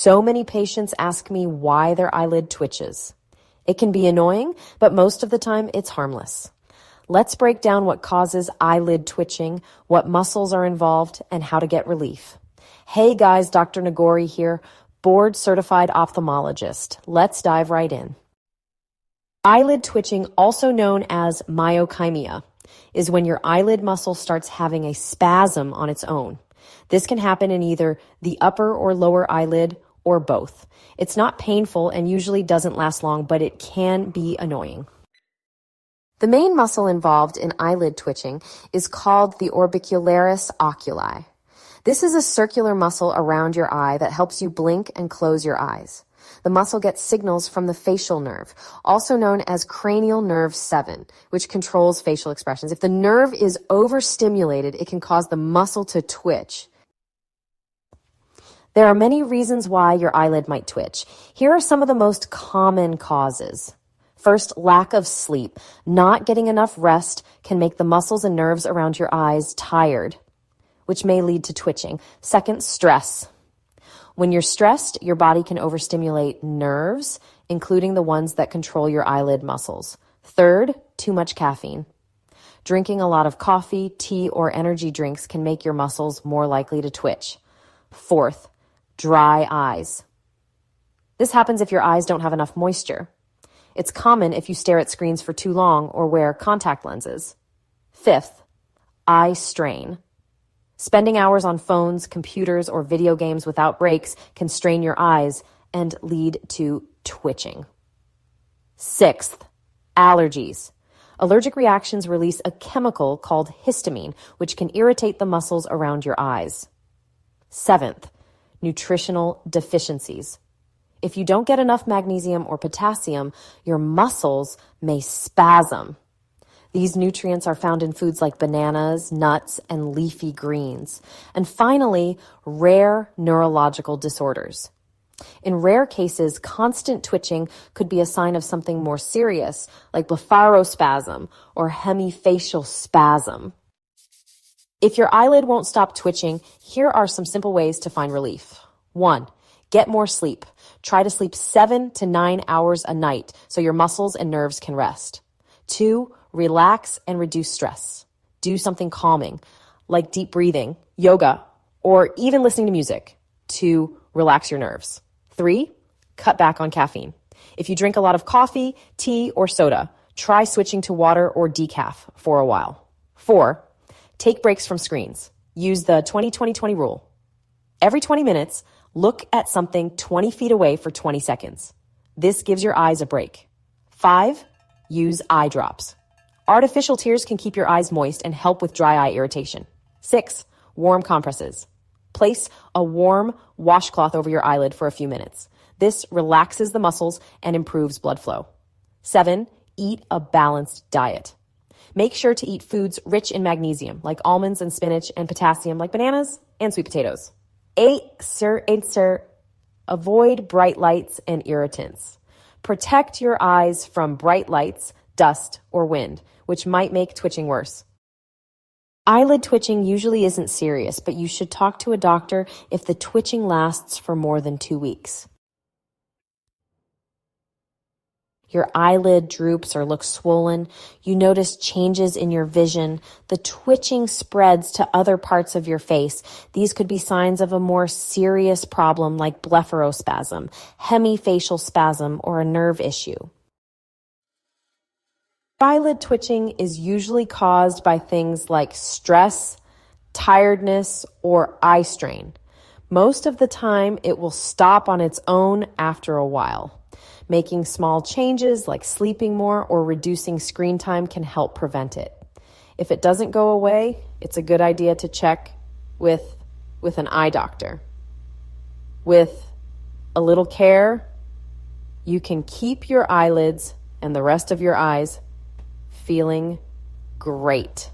So many patients ask me why their eyelid twitches. It can be annoying, but most of the time it's harmless. Let's break down what causes eyelid twitching, what muscles are involved, and how to get relief. Hey guys, Dr. Nagori here, board certified ophthalmologist. Let's dive right in. Eyelid twitching, also known as myokymia, is when your eyelid muscle starts having a spasm on its own. This can happen in either the upper or lower eyelid or both. It's not painful and usually doesn't last long, but it can be annoying. The main muscle involved in eyelid twitching is called the orbicularis oculi. This is a circular muscle around your eye that helps you blink and close your eyes. The muscle gets signals from the facial nerve, also known as cranial nerve 7, which controls facial expressions. If the nerve is overstimulated, it can cause the muscle to twitch. There are many reasons why your eyelid might twitch. Here are some of the most common causes. First, lack of sleep. Not getting enough rest can make the muscles and nerves around your eyes tired, which may lead to twitching. Second, stress. When you're stressed, your body can overstimulate nerves, including the ones that control your eyelid muscles. Third, too much caffeine. Drinking a lot of coffee, tea, or energy drinks can make your muscles more likely to twitch. Fourth, dry eyes. This happens if your eyes don't have enough moisture. It's common if you stare at screens for too long or wear contact lenses. Fifth, eye strain. Spending hours on phones, computers, or video games without breaks can strain your eyes and lead to twitching. Sixth, allergies. Allergic reactions release a chemical called histamine, which can irritate the muscles around your eyes. Seventh, nutritional deficiencies. If you don't get enough magnesium or potassium, your muscles may spasm. These nutrients are found in foods like bananas, nuts, and leafy greens. And finally, rare neurological disorders. In rare cases, constant twitching could be a sign of something more serious, like blepharospasm or hemifacial spasm. If your eyelid won't stop twitching, here are some simple ways to find relief. One, get more sleep. Try to sleep seven to nine hours a night so your muscles and nerves can rest. Two, relax and reduce stress. Do something calming, like deep breathing, yoga, or even listening to music to relax your nerves. Three, cut back on caffeine. If you drink a lot of coffee, tea, or soda, try switching to water or decaf for a while. Four, take breaks from screens. Use the 20 20 20 rule. Every 20 minutes, Look at something 20 feet away for 20 seconds. This gives your eyes a break. Five, use eye drops. Artificial tears can keep your eyes moist and help with dry eye irritation. Six, warm compresses. Place a warm washcloth over your eyelid for a few minutes. This relaxes the muscles and improves blood flow. Seven, eat a balanced diet. Make sure to eat foods rich in magnesium, like almonds and spinach, and potassium, like bananas and sweet potatoes. Eight, sir, eight, sir, avoid bright lights and irritants. Protect your eyes from bright lights, dust, or wind, which might make twitching worse. Eyelid twitching usually isn't serious, but you should talk to a doctor if the twitching lasts for more than two weeks. Your eyelid droops or looks swollen, you notice changes in your vision, the twitching spreads to other parts of your face. These could be signs of a more serious problem like blepharospasm, hemifacial spasm, or a nerve issue. Eyelid twitching is usually caused by things like stress, tiredness, or eye strain. Most of the time, it will stop on its own after a while. Making small changes like sleeping more or reducing screen time can help prevent it. If it doesn't go away, it's a good idea to check with, with an eye doctor. With a little care, you can keep your eyelids and the rest of your eyes feeling great.